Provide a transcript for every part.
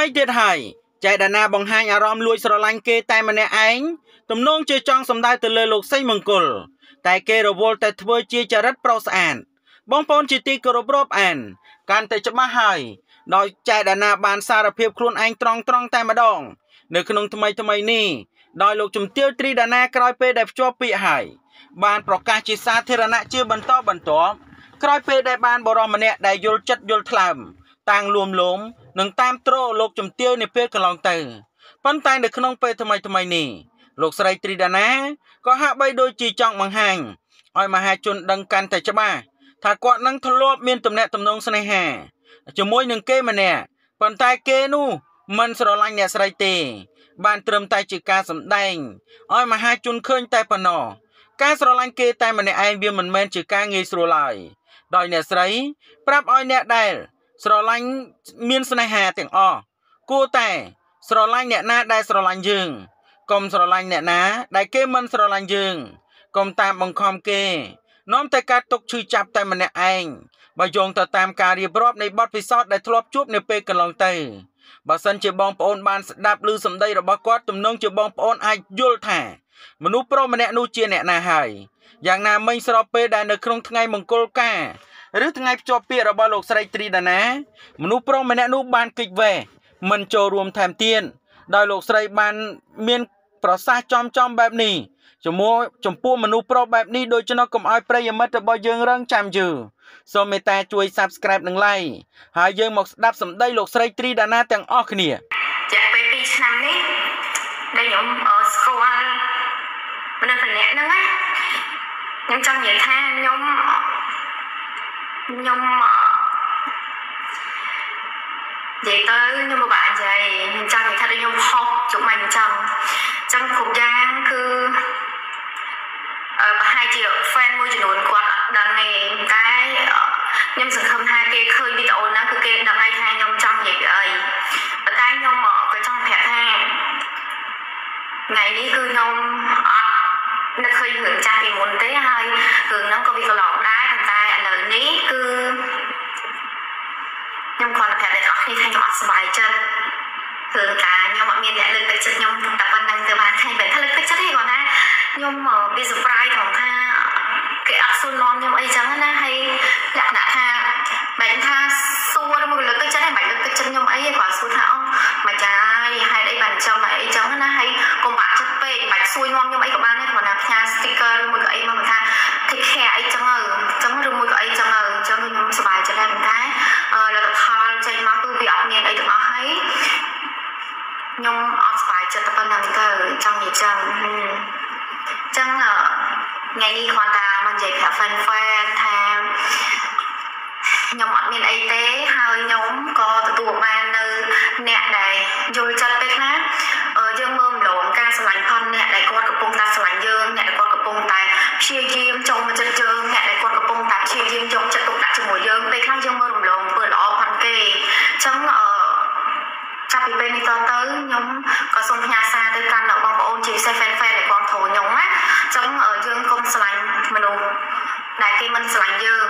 ថ្មីទៀតហើយចែកដាណាបង្ហាញអារម្មណ៍លួចស្រឡាញ់គេតែម្នាក់ឯងទំនងជាចង់សម្ដៅទៅលើលោកសេងមង្គល តែគេរវល់តែធ្វើជាចរិតប្រុសស្អាតបងប្អូនជាទីគោរពរាប់អានកាន់តែច្បាស់ហើយដោយចែកដាណាបានសារភាពខ្លួនឯងត្រង់ត្រង់តែម្ដង នៅក្នុងថ្មីថ្មីនេះដោយលោកជំទាវត្រីដាណាក្រោយពេលដែលភ្ជាប់ពាក្យហើយបានប្រកាសជាសាធារណៈជាបន្តបន្ទាប់ក្រោយពេលដែលបានបរិម្នាក់ដែលយល់ចិត្តយល់ថ្លើម តាំងលួមលោមនិងតាមត្រលោកជំទាវនាពេលកន្លងទៅប៉ុន្តែនៅក្នុងពេលថ្មីថ្មីនេះលោកស្រីត្រីដាណាក៏ហាក់បីដូចជាចង់បង្ហាញឲ្យមហាជនដឹងកាន់តែច្បាស់ថាគាត់នឹងធ្លាប់មានទំនាក់ទំនងស្នេហាជាមួយនឹងគេម្នាក់ប៉ុន្តែគេនោះមិនស្រឡាញ់អ្នកស្រីទេ បានត្រឹមតែជាការសម្ដែងឲ្យមហាជនឃើញតែប៉ុណ្ណោះការស្រឡាញ់គេតែម្នាក់ឯងវាមិនមែនជាការងាយស្រួលឡើយដោយអ្នកស្រី ប្រាប់ឲ្យអ្នកដែល ស្រឡាញ់មានស្នេហាទាំងអស់គួរតែ ស្រឡាញ់អ្នកណាដែលស្រឡាញ់យើងកុំស្រឡាញ់អ្នកណាដែលគេមិនស្រឡាញ់យើងកុំតាមបង្ខំគេនាំតែការຕົកឈឺចាប់តែម្នាក់ឯងបើយោងទៅតាមការរៀបរាប់នៃបទពិសោធន៍ដែលធ្លាប់ជួបនៅពេលកន្លងទៅបើសិនជាបងប្អូនបានស្ដាប់ឮសម្ដីរបស់គាត់ទំនងជាបងប្អូនអាចយល់ថា មនុស្សប្រុសម្នាក់នោះជាអ្នកណាហើយយ៉ាងណាមិញស្របពេលដែលនៅក្នុងថ្ងៃមង្គលការ ឬថ្ងៃភ្ជាប់ពាក្យរបស់លោកស្រីត្រីដាណាមនុស្សប្រុសម្នាក់នោះបានគិចវេមិនចូលរួមថែមទៀតដោយលោកស្រីបានមានប្រសាសន៍ចំចំបែបនេះជាមួយចំពោះមនុស្សប្រុសបែបនេះដូច្នោះកុំឲ្យប្រិយមិត្តរបស់យើងរងចាំយូរសូមមេត្តាជួយ Subscribe និង Like ហើយយើងមកស្ដាប់សម្ដីលោកស្រីត្រីដាណាទាំងអស់គ្នាចាក់ពេល2ឆ្នាំនេះដែលខ្ញុំស្គាល់មនុស្សម្នាក់ហ្នឹងណាខ្ញុំចង់និយាយថាខ្ញុំ ខ្ញុំនិយាយទៅខ្ញុំពិបាកនិយាយខ្ញុំចង់និយាយថាដូចខ្ញុំហោះជុំមិនអញ្ចឹងអញ្ចឹងគ្រប់យ៉ាងគឺប្រហែលជា fan មួយចំនួនគាត់អត់ដឹងទេតែខ្ញុំសង្ឃឹមថាគេឃើញវីដេអូហ្នឹងគឺគេដឹងហើយថាខ្ញុំចង់និយាយពីអីប៉ុន្តែខ្ញុំក៏ចង់ប្រាប់ថាថ្ងៃនេះគឺខ្ញុំអត់នឹកឃើញរឿងចាស់ពីមុនទេហើយរឿងហ្នឹងក៏វាកន្លងដែរប៉ុន្តែឥឡូវនេះគឺខ្ញុំគ្រាន់តែប្រាប់អ្នកនរគ្នាថាខ្ញុំអ ត់សប្បាយចិត្តគឺការខ្ញុំអត់មានអ្នកលើកទឹកចិត្តខ្ញុំតែប៉ុណ្្នឹងទៅបានថាមិនថាលើកទឹកចិត្តទេគាត់ណាខ្ញុំវា surprise ត្រង់ថាគេអត់សួរនាំខ្ញុំអីចឹងណាហើយលក្ខណៈថាមិនថាសួរមកលើកទឹកចិត្តហ្នឹងមិនលើកទឹកចិត្តខ្ញុំអីទេគាត់សួរថាអូមកចាយហេតុអីបានចឹងអីចឹងណាហើយកុំបាក់ចិត្តពេកមិនសួរនាំខ្ញុំអីក៏បានដែរគាត់ណាផ្ញើ sticker ឬមួយក៏អីមកថា take care អីចឹងទៅចឹងឬមួយក៏អីចឹងទៅចឹងខ្ញុំសប្បាយចិត្តដែរប៉ុន្តែលទ្ធផលចេញមកគឺវាអត់មានអីទាំងអស់ហើយខ្ញុំអត់សប្បាយចិត្តតែប៉ុណ្្នឹងទៅ ចង់និយាយចឹងចឹងថ្ងៃនេះគាត់តាមកនិយាយប្រាប់ fan fan ថាខ្ញុំអត់មានអីទេហើយខ្ញុំក៏ទទួលបាននៅអ្នកដែលយល់ចិត្តពេលខ្លះយើងមើលម្លងការឆ្លាញ់ផងអ្នកដែលគាត់កំពុងតែឆ្លាញ់យើងអ្នកដែលគាត់កំពុងតែព្យាយាមចង់មកចិត្តយើងអ្នកដែលគាត់កំពុងតែព្យាយាមយកចិត្តទុកដាក់ជាមួយយើងពេលខ្លះយើងមើលរំលងធ្វើល្អផងគេអញ្ចឹងអឺចាប់ពីពេលនេះតទៅខ្ញុំក៏សូមផ្ញើសារទៅកាន់បងប្អូនជាពិ សេស fan fan ដែលគ្រប់គ្រងខ្ញុំណាអញ្ចឹងយើងកុំឆ្លាញ់មនុស្សដែលគេមិនឆ្លាញ់យើង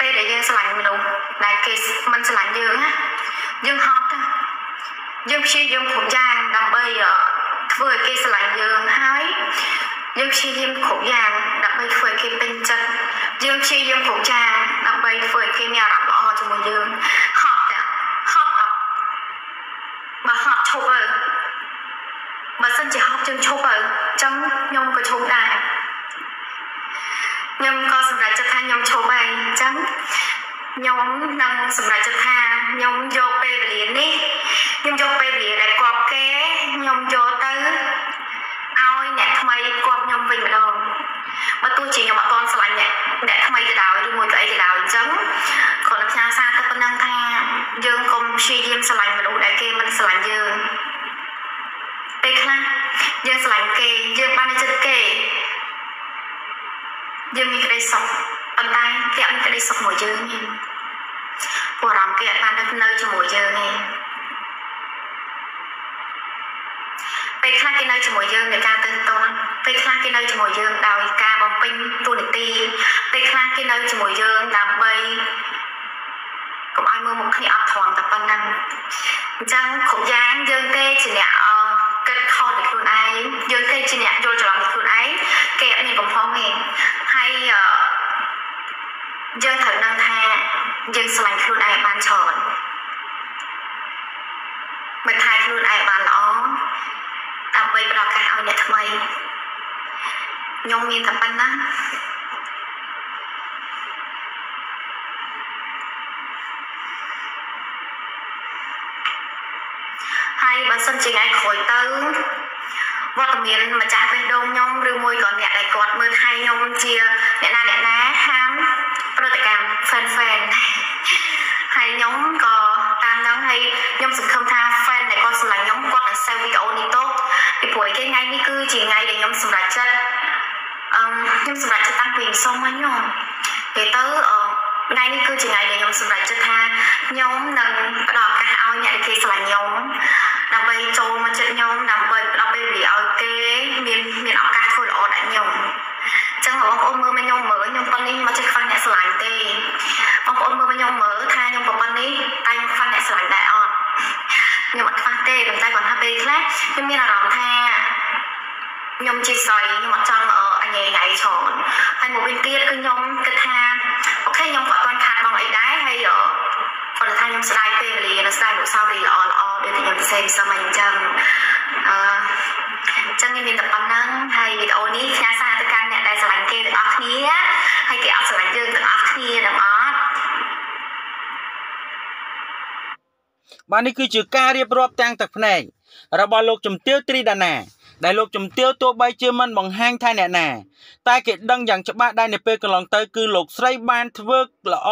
ពេលដែលយើងឆ្លាញ់មនុស្សដែលគេមិនឆ្លាញ់យើងណាយើងហត់យើងព្យាយាមគ្រប់យ៉ាងដើម្បីធ្វើឲ្យគេឆ្លាញ់យើងហើយយើងព្យាយាមគ្រប់យ៉ាងដើម្បីធ្វើឲ្យគេពេញចិត្តយើងព្យាយាមគ្រប់យ៉ាងដើម្បីធ្វើឲ្យគេមានអារម្មណ៍ល្អជាមួយយើងហត់តែហត់អត់បើហត់ឈប់ហើយ បើសិនជាហត់យើងឈប់ហើយអញ្ចឹងខ្ញុំក៏ឈប់ដែរខ្ញុំក៏សម្រេចចិត្តថាខ្ញុំឈប់ហើយអញ្ចឹងខ្ញុំនឹងសម្រេចចិត្តថាខ្ញុំយកពេលវេលានេះខ្ញុំយកពេលវេលាដែលគាត់គេខ្ញុំយកទៅឲ្យអ្នកថ្មីគាត់ខ្ញុំវិញម្ដងបើទោះជាខ្ញុំអត់ទាន់ឆ្លាញ់អ្នកអ្នកថ្មីទៅដោយឬមួយក៏អីទៅដោយអញ្ចឹងគាត់នឹងផ្ញើសារទៅប៉ុណ្ណឹងថាយើងកុំព្យាយាមឆ្លាញ់មនុស្សដែលគេមិនឆ្លាញ់យើងពេលខ្លះ យើងឆ្លាញ់គេយើងបានចិត្តគេយើងមានក្តីសុខប៉ុន្តែគេអត់មានក្តីសុខមួយយើងទេព្រោះអារម្មណ៍គេអត់បាននៅជាមួយយើងទេពេលខ្លះគេនៅជាមួយយើងในការទៅតន់ពេលខ្លះគេនៅជាមួយយើងដោយការបំពេញទូនីតិពេលខ្លះគេនៅជាមួយយើងដើម្បីកុំឲ្យមើលមុខគ្នាអត់ធំតែប៉ុណ្ណឹងអញ្ចឹងគ្រប់យ៉ាងយើងទេជាអ្នក គិតខុសពីខ្លួនឯងយើងទេជាអ្នកយល់ច្រឡំពីខ្លួនឯងគេអត់មានកំហុសទេហើយយើងត្រូវដឹងថាយើងស្រឡាញ់ខ្លួនឯងបានច្រើនមិនថែខ្លួនឯងបានល្អដើម្បីផ្ដល់ឱកាសឲ្យអ្នកថ្មីខ្ញុំមានតែប៉ុណ្ណា ហើយបើសិនជាថ្ងៃក្រោយទៅវត្តមានម្ចាស់បេះដូងខ្ញុំឬមួយក៏អ្នកដែលគាត់មើលថែខ្ញុំជាអ្នកណាអ្នកណាហាមប្រតិកម្ម fan fan ហើយខ្ញុំក៏តាមហ្នឹងហើយខ្ញុំសង្ឃឹមថា fan ដែលគាត់ស្រឡាញ់ខ្ញុំគាត់នឹង save វីដេអូនេះទៅពីព្រោះគេថ្ងៃនេះគឺជាថ្ងៃដែលខ្ញុំសម្រេចចិត្តអឺខ្ញុំសម្រេចចិត្តតាំងពីសុំមកខ្ញុំគេទៅអឺថ្ងៃនេះគឺជាថ្ងៃដែលខ្ញុំសម្រេចចិត្តថាខ្ញុំនឹងផ្ដល់ឱកាសឲ្យអ្នកដែលគេស្រឡាញ់ខ្ញុំ ដើម្បីចូលមកចិត្តខ្ញុំដើម្បីផ្ដល់ពេលវេលាឲ្យគេមានមានឱកាសធ្វើល្អដាក់ខ្ញុំចឹងបងប្អូនមើលមកខ្ញុំមើលខ្ញុំប៉ុណ្នេះមកចេះខ្វះអ្នកស្រឡាញ់ទេបងប្អូនមើលមកខ្ញុំមើលថាខ្ញុំប៉ុណ្នេះតែខ្ញុំខ្វះអ្នកស្រឡាញ់ដែរអត់ខ្ញុំអត់ខ្វះទេប៉ុន្តែគាត់ថាពេលខ្លះខ្ញុំមានអារម្មណ៍ថាខ្ញុំជាស័យខ្ញុំអត់ចង់អញថ្ងៃច្រើនហើយមួយវិញទៀតគឺខ្ញុំគិតថាអូខេខ្ញុំក៏អត់ទាន់ខាតបងអីដែរហើយគាត់ថាខ្ញុំស្ដាយពេលវេលានៅស្ដាយអនុស្សាវរីយ៍ល្អល្អ ដូចខ្ញុំផ្សេងផ្សំអញ្ចឹងអឺចឹងខ្ញុំមានតែប៉ុណ្្នឹងហើយវីដេអូនេះផ្ញើសារទៅកាន់អ្នកដែលស្រឡាញ់គេទាំងអស់គ្នាហើយគេអត់ស្រឡាញ់យើងទាំងអស់គ្នាទាំងអត់បាទនេះគឺជាការរៀបរាប់ទាំងទឹកភ្នែករបស់លោកជំទាវត្រីដាណា ដែលលោកជំទាវទោះបីជាមិនបង្ហាញថាអ្នកណា តែគេដឹងយ៉ាងច្បាស់ដែរនៅពេលកន្លងទៅគឺលោកស្រីបានធ្វើល្អ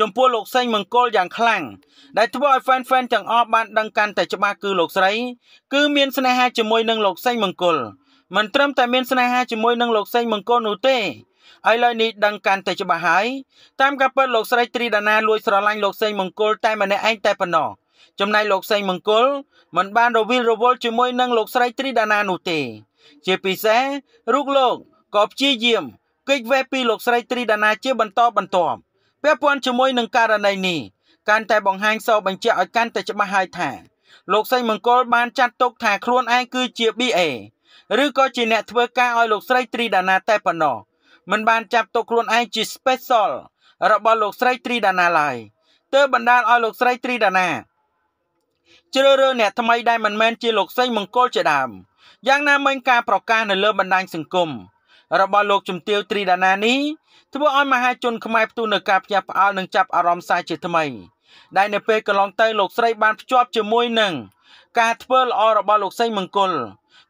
ចំពោះលោកសេងមង្គលយ៉ាងខ្លាំងដែលធ្វើឲ្យ fan fan ទាំងអស់បានដឹងកាន់តែច្បាស់គឺលោកស្រី គឺមានស្នេហាជាមួយនឹងលោកសេងមង្គលមិនត្រឹមតែមានស្នេហាជាមួយនឹងលោកសេងមង្គលនោះទេឥឡូវនេះដឹងកាន់តែច្បាស់ហើយតាមការពិតលោកស្រីត្រីដាណាលួចស្រឡាញ់លោកសេងមង្គលតែម្នាក់ឯងតែប៉ុណ្ណោះ ចំណែកលោកសេងមង្គលមិនបានរវិលរវល់ជាមួយនឹងលោកស្រីត្រីដាណានោះទេ ជាពិសេសរូបលោកក៏ព្យាយាមគេចវេពីលោកស្រីត្រីដាណាជាបន្តបន្ទាប់ពាក់ព័ន្ធជាមួយនឹងករណីនេះកាន់តែបង្ហាញសោបញ្ជាក់ឲ្យកាន់តែច្បាស់ហើយថា លោកសីមង្គលបានចាត់ទុកថាខ្លួនឯងគឺជា BA ឬក៏ជាអ្នកធ្វើការឲ្យលោកស្រីត្រីដាណាតែប៉ុណ្ណោះមិនបានចាប់ទុកខ្លួនឯងជា special របស់លោកស្រីត្រីដាណាឡើយទើបបណ្ដាលឲ្យលោកស្រីត្រីដាណា ជ្រើសរើសអ្នកថ្មីដែលមិនមែនជាលោកស្រីមង្គលជាដើមយ៉ាងណាមិញការប្រកាសនៅលើបណ្ដាញសង្គមរបស់លោកជំទាវត្រីដាណានេះធ្វើឲ្យមហាជនខ្មែរផ្ទុះនៅការផ្ទះផ្អើលនិងចាប់អារម្មណ៍សាជាថ្មី ដែលនៅពេលកន្លងទៅលោកស្រីបានភ្ជាប់ជាមួយនឹងការធ្វើល្អរបស់លោកស្រីមង្គល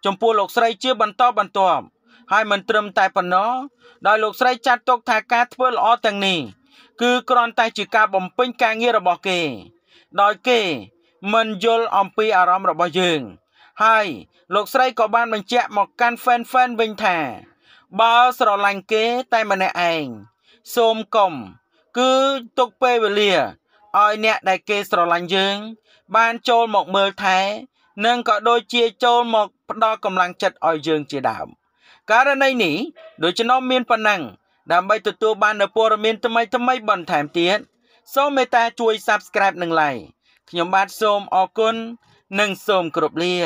ចំពោះលោកស្រីជាបន្តបន្ទាប់ហើយមិនត្រឹមតែប៉ុណ្ណោះដោយលោកស្រីចាត់ទុកថាការធ្វើល្អទាំងនេះគឺគ្រាន់តែជាការបំពេញការងាររបស់គេ ដោយគេ មិនយល់អំពីអារម្មណ៍របស់យើង ហើយលោកស្រីក៏បានបញ្ជាក់មកកាន់ fan fan វិញថា បើស្រឡាញ់គេតែម្នាក់ឯងសូមកុំគឺទុកពេលវេលាឲ្យអ្នកដែលគេស្រឡាញ់យើង បានចូលមកមើលថែនិងក៏ដូចជាចូលមកផ្ដល់កម្លាំងចិត្តឲ្យយើងជាដើមករណីនេះដូចចំណុំមានប៉ុណ្ណឹងដើម្បីទទួលបាននូវព័ត៌មានថ្មីថ្មីបន្ថែមទៀតសូមមេត្តាជួយ Subscribe និង Like ខ្ញុំបាទសូមអរគុណនិងសូមគោរពលា